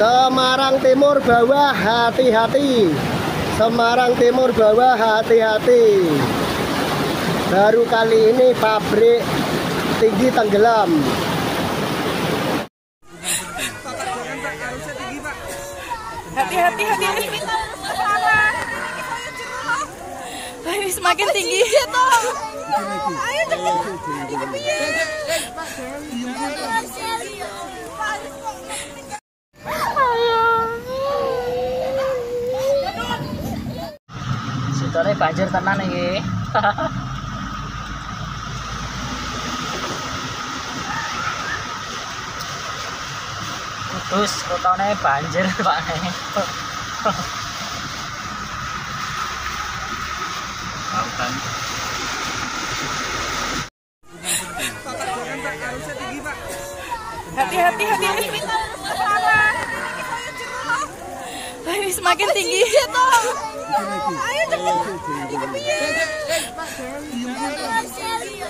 Semarang Timur bawah hati-hati. Semarang Timur bawah hati-hati. Baru kali ini pabrik tinggi tenggelam. Hati-hati hati-hati. Semakin tinggi. Ayo cepet Sitone banjir tenan iki. Kudus kotone banjir Pak. Hati-hati, hati-hati. Ayo semakin tinggi. Ayo 救命啊救命啊